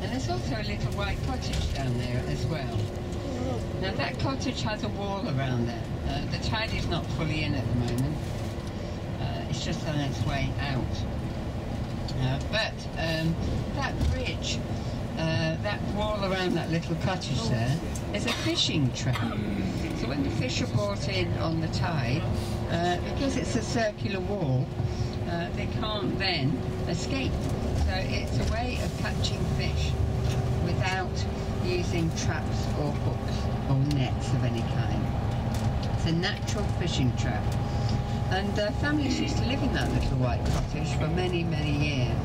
And there's also a little white cottage down there as well. Now that cottage has a wall around it. Uh, the tide is not fully in at the moment. Uh, it's just on its way out. Uh, but um, that bridge, uh, that wall around that little cottage there, is a fishing trap. So when the fish are brought in on the tide, uh, because it's a circular wall, uh, they can't then escape. So it's a way of catching fish without using traps or hooks or nets of any kind. It's a natural fishing trap. And uh, families used to live in that little white cottage for many, many years.